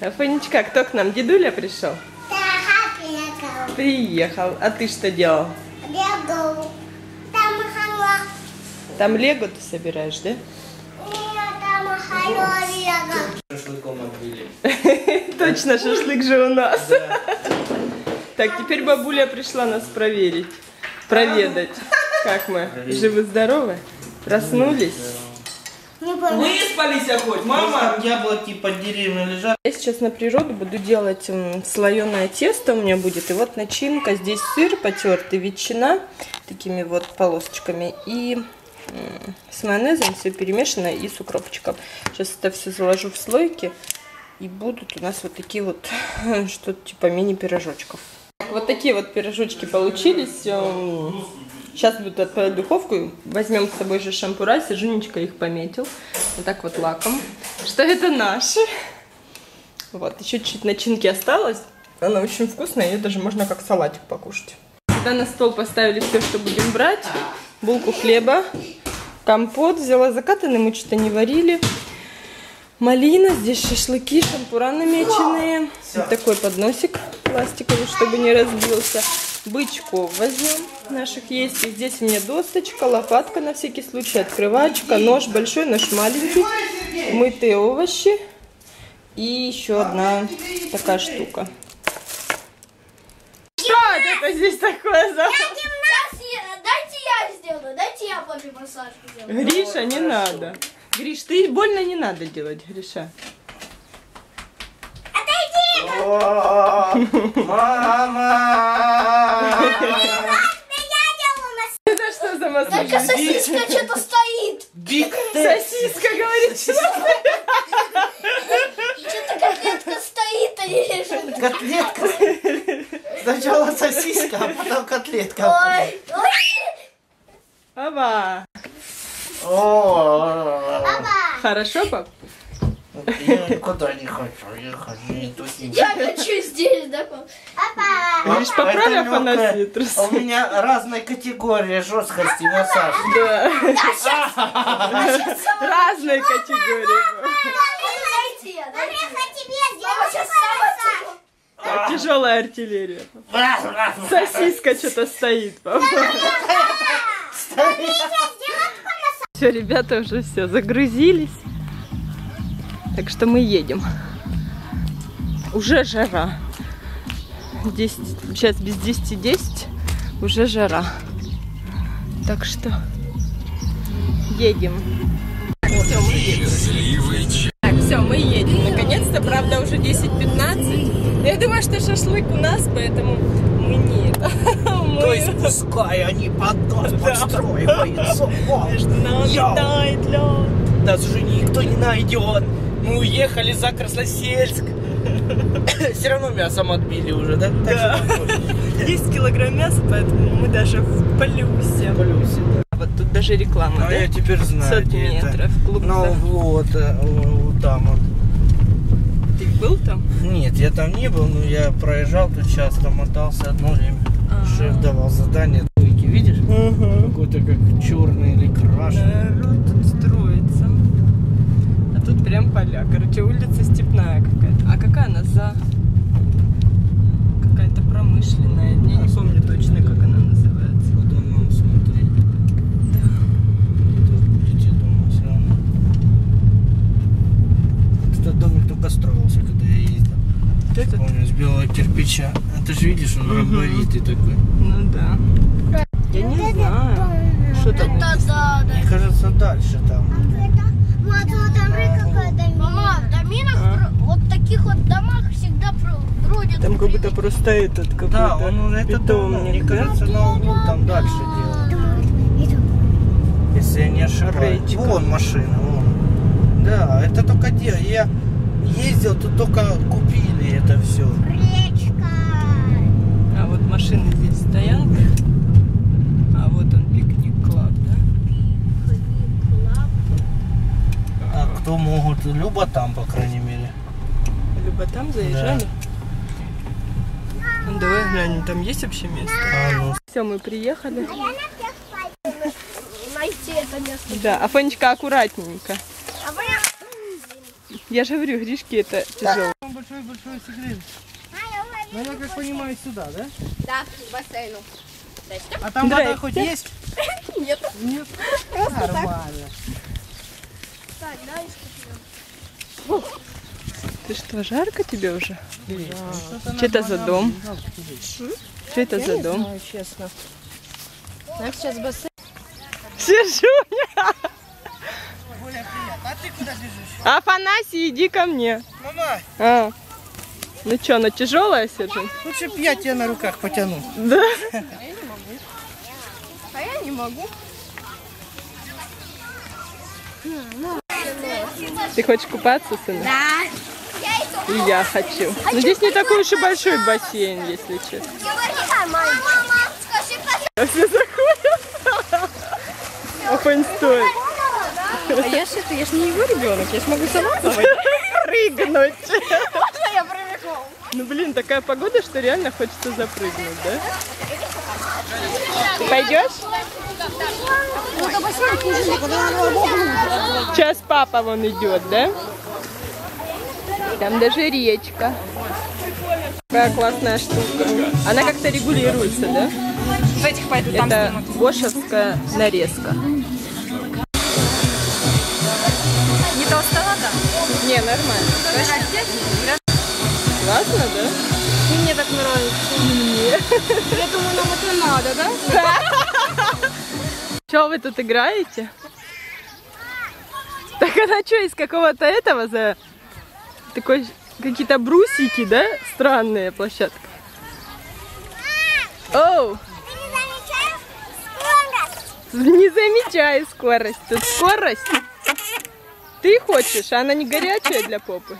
Афонечка, кто к нам? Дедуля пришел? Да, приехал. Приехал. А ты что делал? Лего. Там хало. Там лего ты собираешь, да? Нет, там хало лего. Шашлыком отбили. Точно, шашлык же у нас. Так, теперь бабуля пришла нас проверить, проведать. Как мы? Живы-здоровы? Проснулись? Помню. Выспались хоть, мама? Там яблоки под деревьями лежат. Я сейчас на природу буду делать слоеное тесто у меня будет. И вот начинка. Здесь сыр потертый, ветчина такими вот полосочками. И с майонезом все перемешано и с укропчиком. Сейчас это все заложу в слойки. И будут у нас вот такие вот, что-то типа мини-пирожочков. Вот такие вот пирожочки получились. Сейчас буду отправлять духовку. Возьмем с собой же шампура. Сижунечка их пометил. Вот так вот лаком. Что это наши. Вот, еще чуть начинки осталось. Она очень вкусная, ее даже можно как салатик покушать. Сюда на стол поставили все, что будем брать. Булку хлеба, компот. Взяла закатанный, мы что-то не варили. Малина, здесь шашлыки, шампура намеченные. Вот такой подносик пластиковый, чтобы не разбился. Бычков возьмем наших есть. И здесь у меня досточка, лопатка на всякий случай, открывачка, нож большой, нож маленький, мытые овощи и еще одна такая штука. Что это здесь такое за... Дайте я сделаю, дайте я папе массаж сделаю. Гриша, не надо. Гриш, ты больно не надо делать, Гриша. Мама! Это что за массаж? Только сосиска что-то стоит. Биг Сосиска, говорит, что Что-то котлетка стоит, а не лежит. Котлетка. Сначала сосиска, а потом котлетка. Ой, ой. Ава. О, Хорошо, пап? Я никуда не хочу мне тут не- Я хочу здесь, да, пап? Папа. Гриш, поправь афанасий трусы. У меня разная категория жесткости массаж. Да. Разные категории. Я. Я сделаю сама Тяжелая артиллерия. Сосиска что-то стоит, папа. Все, ребята уже все загрузились. Так что мы едем. Уже жара. 10, сейчас без 10-10 уже жара. Так что едем. Все, мы едем. Так, все, мы едем. Наконец-то, правда, уже 10-15. Я думаю, что шашлык у нас, поэтому мы нет. Мы- То есть пускай они под нас подстроиваются. О, Между нами Йоу. тает лед. Нас уже никто не найдет. Мы уехали за Красносельск. Все равно мясом отбили уже, да? Да. 10 килограмм мяса, поэтому мы даже в плюсе. Плюсе, да. Вот тут даже реклама, А да? я теперь знаю, 500 где это. метров. Клуб углу вот, э, вот там вот. Ты был там? Нет, я там не был, но я проезжал тут часто, мотался одно время. Ага. Шеф давал задание. Видишь? Угу. Какой-то как черный или крашеный. Народ тут строится. А тут прям поля. Короче, улица степная какая-то. А какая она за? Какая-то промышленная. Я не помню точно, как она называется. По домам смотри. Тут будете дома все равно. Этот домик только строился, когда я ездил. Вот этот? Помню, из белого кирпича. А ты же видишь, он ромбовитый такой. Ну да. Я не знаю. Что там? Это да, да. Мне кажется, дальше там. Там какая-то Мама, в доминах, про- вот таких вот домах всегда бродят. Там как будто просто этот какой-то Да, он это питомник, да? кажется, на углу там дальше делал. Если я не ошибаюсь. Вон машина, вон. Да, это только дело. Я ездил, тут только купили это все. Речка. А вот машины здесь стоянка. А вот он пикник клаб, да? А кто могут? Люба там, по крайней мере. Либо там заезжали. Ну, давай глянем, там есть вообще место? А, ну, Все, мы приехали. Найти это место. Да, Афонечка, аккуратненько. А вы- Я же говорю, Гришки это тяжело. Большой-большой секрет. А. Ну, я как понимаю, сюда, да? Да, к бассейну. А там вода Здрасте. хоть есть? Нет. Нет. Нормально. Так, да, Ты что, жарко тебе уже? Что-то Что это за дом? Что это за дом? Знаю, честно. Нам сейчас бассейн. Сижуня! Более приятно. А ты куда бежишь? Афанасий, иди ко мне. Мама, А. Ну что, она тяжелая, Сержин? лучше б я тебя на руках потяну. Да. А я не могу. Ты хочешь купаться, сына? Да. И я хочу. Но здесь не такой уж и большой бассейн, если честно. Все заходят. Афань, стой. А я ж это, я ж не его ребенок, я ж могу сама Прыгнуть. я прыгну. Ну, блин, такая погода, что реально хочется запрыгнуть, да? Ты пойдешь? Сейчас папа вон идет, да? Там даже речка. Какая классная штука. Она как-то регулируется, да? В этих пойду Это гошевская нарезка. Не толстовато? Не, нормально. Классно, да? И мне так нравится. Я думаю, нам это надо, да? Что вы тут играете? Так она что, из какого-то этого за такой какие-то брусики, да? Странные площадка. Оу, не замечаю скорость. Тут скорость. Ты хочешь, а она не горячая для попы.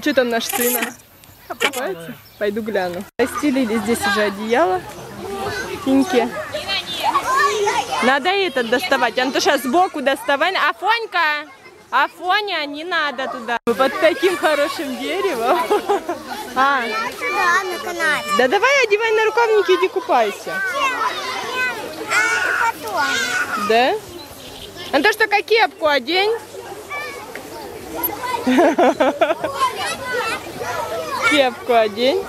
Что там наш сын? Купается? Пойду гляну. Расстелили здесь уже одеяло. Финки. Надо этот доставать. Антоша, сбоку доставай. Афонька! Афоня, не надо туда. Мы под таким хорошим деревом. А, канат. да давай одевай на рукавники, иди купайся. А. Да? Антош, только кепку одень. Кепку одень.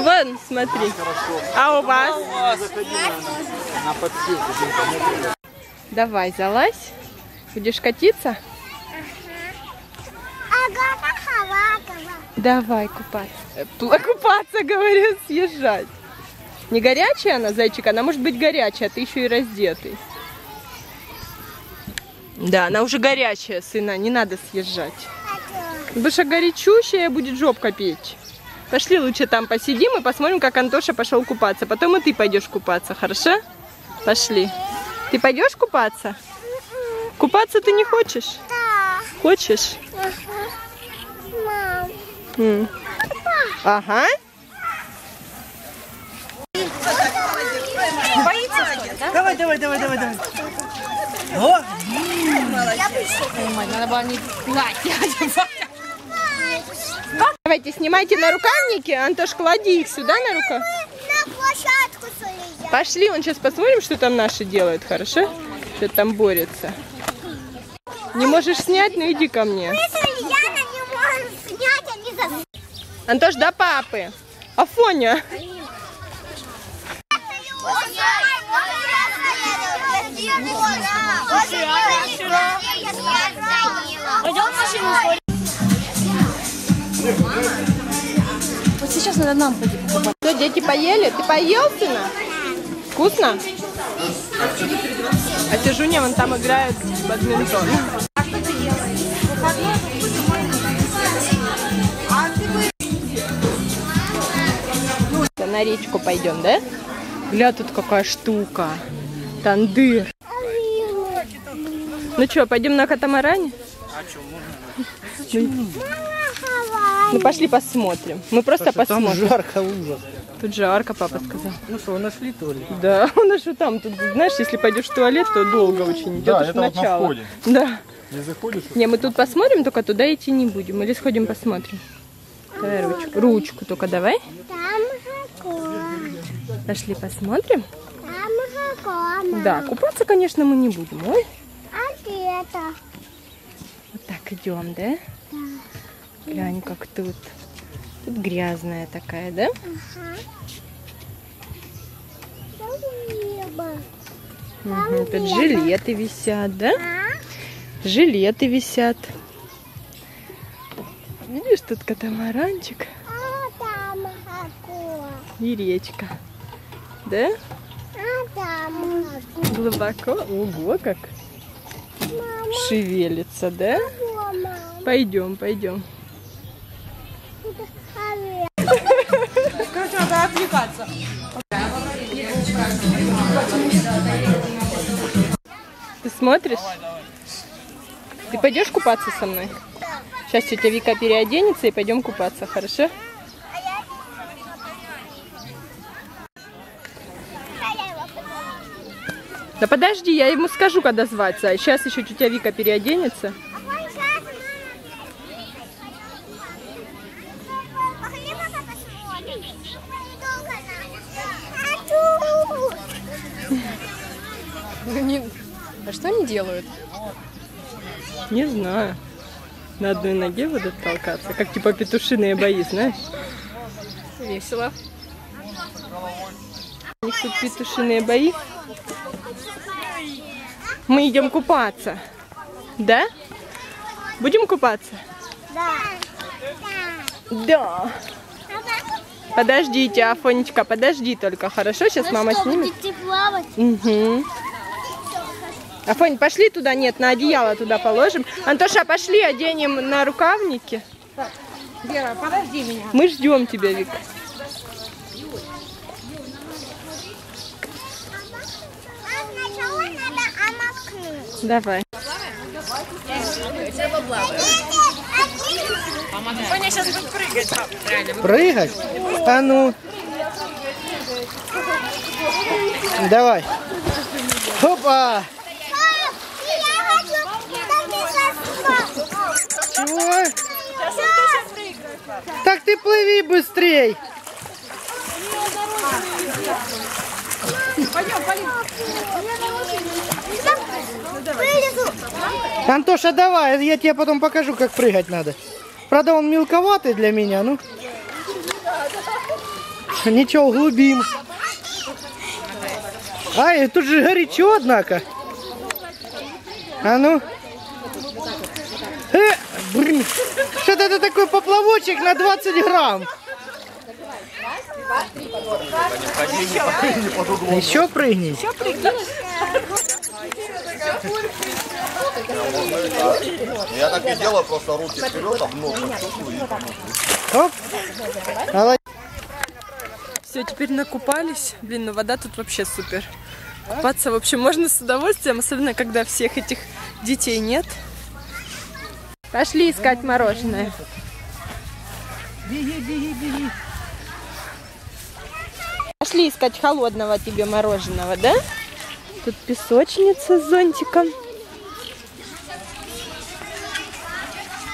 Вон, смотри. А у вас? Давай, залазь. Будешь катиться? Давай купаться. Э, Купаться, говорю, съезжать. Не горячая она, зайчик? Она может быть горячая, а ты еще и раздетый. Да, она уже горячая, сына, не надо съезжать. Что горячущая будет жопка печь. Пошли лучше там посидим и посмотрим, как Антоша пошел купаться. Потом и ты пойдешь купаться, хорошо? Пошли. Ты пойдешь купаться? Купаться ты не хочешь? Да. Хочешь? Мам. М. Ага. Давай, давай, давай, давай, давай. О, Надо было не платье одевать. Давайте, снимайте на рукавники. Антош, клади их сюда на рукав. На площадку. Пошли, он сейчас посмотрим, что там наши делают, хорошо? Что там борются. Не можешь снять, ну иди ко мне. Если Яна не может снять, они за... Антош, до папы. Афоня. Пойдем машину Вот сейчас надо нам пойти. Что, дети поели? Ты поел, сына? Вкусно? А Тяжуня вон там играет в бадминтон. Да, На речку пойдем, да? Гля, тут какая штука. Тандыр. Ну что, пойдем на катамаране? Ну, ну пошли посмотрим. Мы просто там посмотрим. жарко, ужас. Тут жарко, папа сказал. Ну что, нашли туалет? Да, у нас что там? Тут, знаешь, если пойдешь в туалет, то долго очень идет Да, это вот на начало. входе. Да. Не заходишь? Не, мы тут посмотрим, только туда идти не будем. Или сходим посмотрим. Давай ручку. Ручку только давай. Там. Пошли посмотрим. Там. Да, купаться, конечно, мы не будем. Ой, это. Вот так идем, да? Глянь, как тут. Тут грязная такая, да? Ага. Мгм, Тут жилеты висят, да? А? Жилеты висят. Видишь, тут катамаранчик А там акула. и речка. Да? А там акула. Глубоко. Ого, как Мама, шевелится, да? мама. Пойдем, пойдем. Короче, надо отвлекаться. Ты смотришь? Ты пойдешь купаться со мной? Сейчас тетя Вика переоденется и пойдем купаться, хорошо? Да подожди, я ему скажу, когда зваться. А сейчас еще тетя Вика переоденется. Что они делают? Не знаю. На одной ноге будут толкаться, как типа петушиные бои, знаешь? Весело. У них тут петушиные бои. Мы идем купаться. Да? Будем купаться? Да. Да. Подождите, Афонечка, подожди только, хорошо? Сейчас мама снимет. Будете плавать? Угу. Афонь, пошли туда, нет, на одеяло туда положим. Антоша, пошли, оденем на рукавники. Вера, подожди меня. Мы ждем тебя, Вик. А сначала надо омокнуть. Давай. Прыгать? А ну. Давай. Опа! Я хочу написать Чего? Так ты плыви быстрей. Антоша, давай, я тебе потом покажу, как прыгать надо. Правда, он мелковатый для меня, ну. Ничего, углубим. Ай, тут же горячо, однако. А ну. Блин, что-то это такой поплавочек на 20 грамм. Еще прыгни. Я так и делаю, просто руки вперед, а в нос чувствую. Оп. Молодец. Все, теперь накупались. Блин, ну вода тут вообще супер. Купаться, в общем, можно с удовольствием, особенно когда всех этих детей нет. Пошли искать мороженое. Беги, беги, беги. Пошли искать холодного тебе мороженого, да? Тут песочница с зонтиком.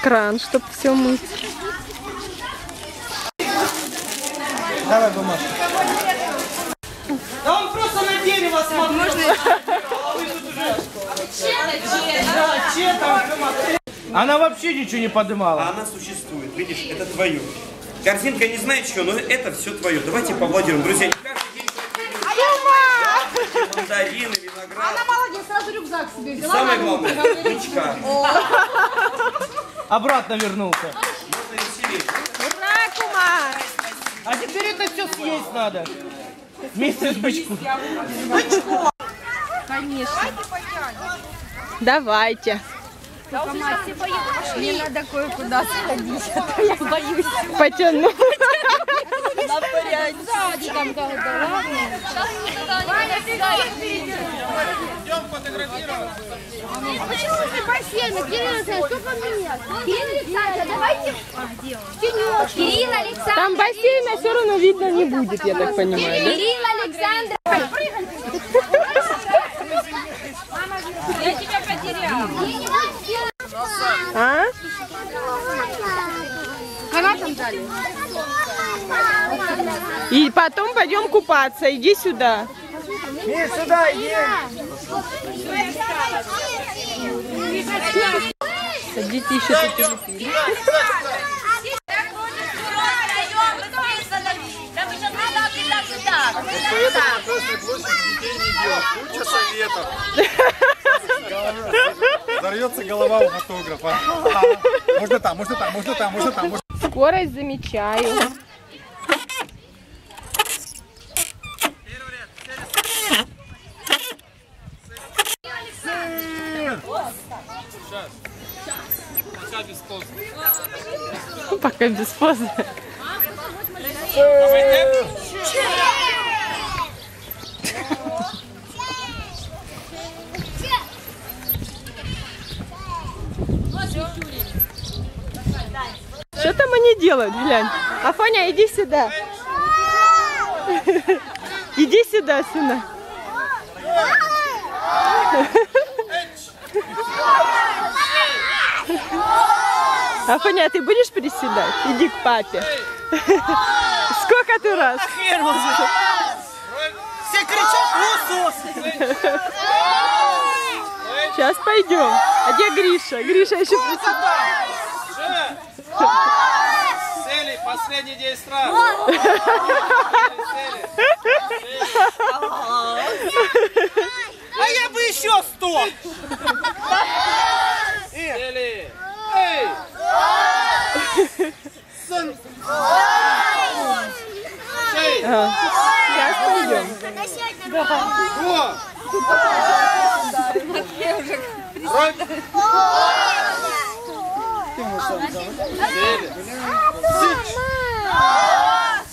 Кран, чтобы все мыть. Давай бумажку. Да он просто на дерево смотрит. Да, че там? Она вообще ничего не подымала. А она существует, видишь, это твое. Корзинка не знает что, но это все твое. Давайте поаплодируем, друзья. Не каждый день что-то Да, Мандарины, виноград. Она молодец, сразу рюкзак себе И взяла. самое главное, ручка. Обратно вернулся. Можно веселее. Ура, кума! А теперь это все съесть надо. Вместе с бычком. Давайте. Мне надо кое-куда сходить, а то я боюсь. Потяну. Сзади там когда, ладно? Почему ты бассейн? Кирилл Александрович, что поменять? Кирилл Александрович, давайте Тенек. Кирилл Александрович. Там бассейна все равно видно не будет, я так понимаю, да? Кирилл Александрович. Я тебя потеряла. А? Канатом дали? И потом пойдем купаться. Иди сюда. Миш, сюда иди. Садите еще тут. Куча советов. Взорвется голова у фотографа. Можно там, можно там, можно там, можно там. Скорость замечаю. Пока без позы. Что там они делают, глянь? Афоня, иди сюда. Иди сюда, сына. Афоня, а ты будешь приседать? Иди к папе. Сколько ты раз? Все кричат лосос. Сейчас пойдем. А где Гриша? Гриша еще приседает. Цели, последний день страх. А я бы еще сто. Цели. Эй! Шесть. Сейчас пойдем. О!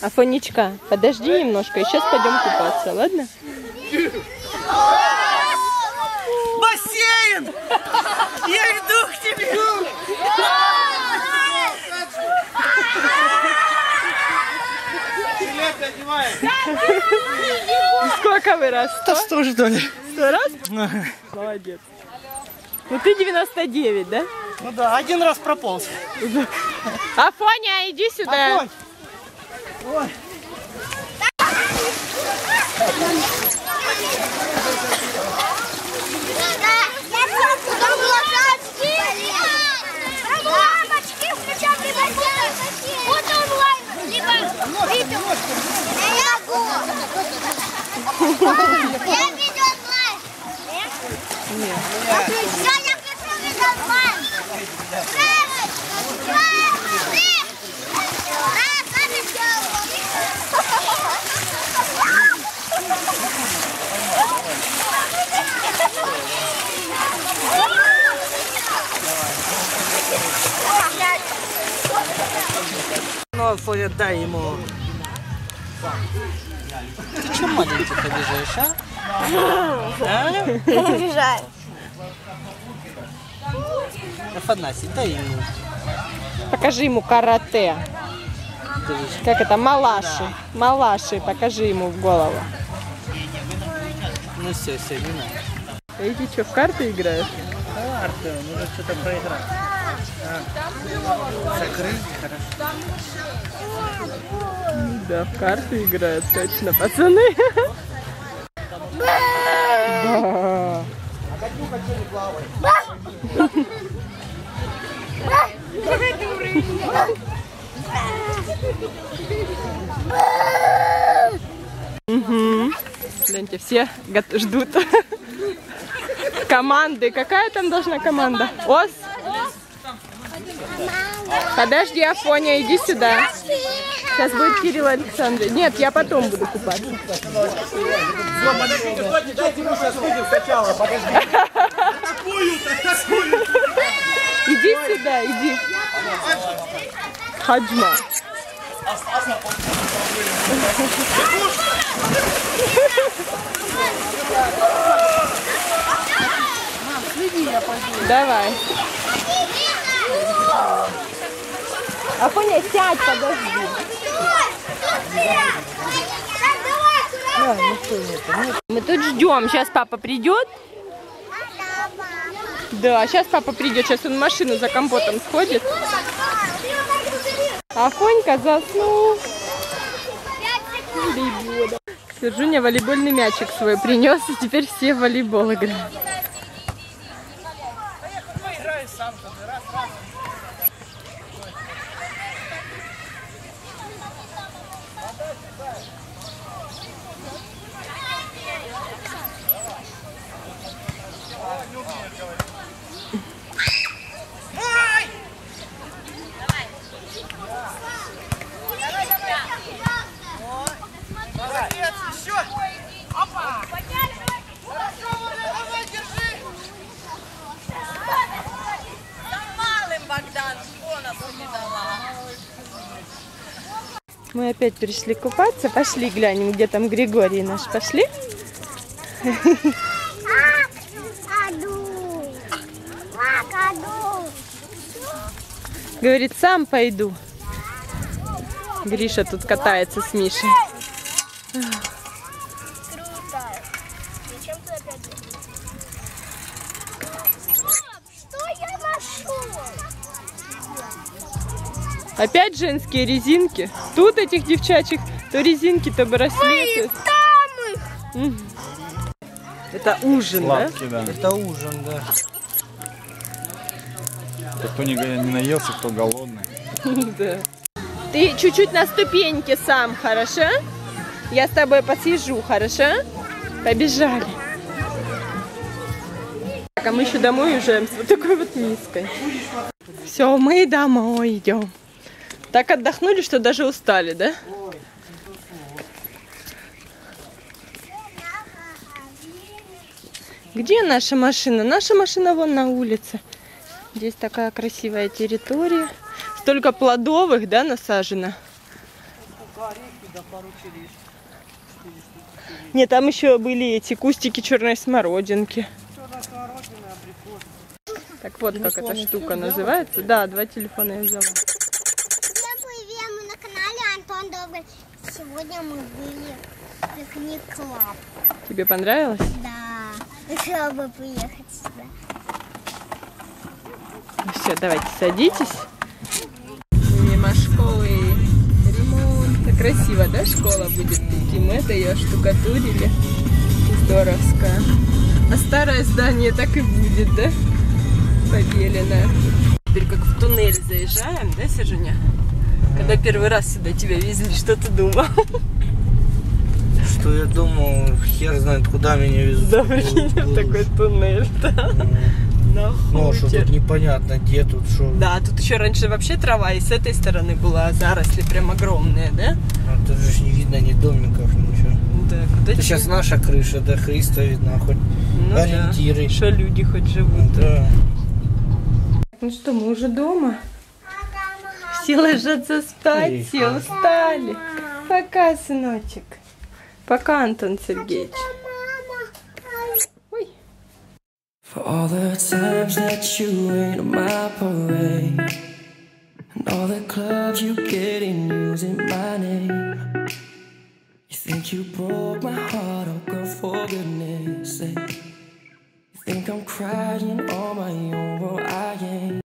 Афонечка, подожди немножко, и сейчас пойдем купаться, ладно? Бассейн! Я иду к тебе! Сколько вы раз? Да что что ли? Сто раз? Молодец. Ну ты 99, да? Ну да, один раз прополз. Афоня, иди сюда. Ой. Ой. Я не могу. Я видео онлайн. Нет. Все, я пишу видео онлайн. Раз, два, три. Раз, два, Ну, Фоня, дай ему. Ты что маленький побежаешь, а? А? Обижаю. Афанасий, дай ему. Покажи ему карате. Как это? Малаши. Малаши. Покажи ему в голову. Ну все, все, не надо. Эти что, в карты играют? Карты, нужно что-то проиграть. Закрыть. Да, в карты играют, точно, пацаны. Да. Мгм. Гляньте, все ждут команды. Какая там должна команда? Ос? Подожди, Афоня, иди сюда. Сейчас будет Кирилл Александрович. Нет, я потом буду купаться. Иди сюда, иди. Хаджма. Давай. Афоня, сядь, подожди. Мы тут ждем. Сейчас папа придет. Да, сейчас папа придет. Сейчас он в машину за компотом сходит. Афонька заснул. Ребенок. Сержуня волейбольный мячик свой принес, и теперь все в волейбол играют. Мы опять пришли купаться. Пошли глянем, где там Григорий наш. Пошли? Говорит, сам пойду. Гриша тут катается с Мишей. Опять женские резинки. Тут этих девчачьих то резинки, то браслеты. Там их. Это ужин, да? Сладкий, да. Это ужин, да. Кто не, не наелся, кто голодный. Да. Ты чуть-чуть на ступеньке сам, хорошо? Я с тобой посижу, хорошо? Побежали. Так, а мы еще домой уезжаем с вот такой вот миской. Все, мы домой идем. Так отдохнули, что даже устали, да? Где наша машина? Наша машина вон на улице. Здесь такая красивая территория. Столько плодовых, да, насажено? Нет, там еще были эти кустики черной смородинки. Так вот, как эта штука называется. Да, два телефона я взяла. Всем привет, мы на канале Антон Добрый. Сегодня мы были в пикник клаб. Тебе понравилось? Да, хотела бы приехать сюда. Все, давайте садитесь. Мимо школы ремонт. Красиво, да, школа будет таким? Это ее штукатурили. Здоровская. А старое здание так и будет, да? Побеленное. Теперь как в туннель заезжаем, да, Сержуня? Когда первый раз сюда тебя везли, что ты думал? Что я думал, хер знает, куда меня везут. Да, прикинь, в такой туннель, да? На Ну, что хуте. тут непонятно, где тут, что. Да, тут еще раньше вообще трава и с этой стороны была, а заросли прям огромные, да? А, Тут же не видно ни домиков, ничего. Да, куда Это сейчас наша крыша, до Христа видно, хоть ну, ориентиры. Да. Что люди хоть живут. Да. Ну что, мы уже дома. Все ложатся спать, все устали. Пока, сыночек. Пока, Антон Сергеевич. Ой. For all the times that you ain't on my parade And all the clubs you get in using my name You think you broke my heart, oh girl, for goodness sake You think I'm crying on my own, well I ain't